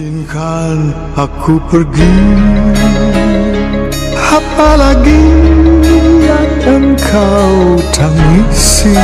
Izinkan aku pergi. Apalagi yang engkau tangisi.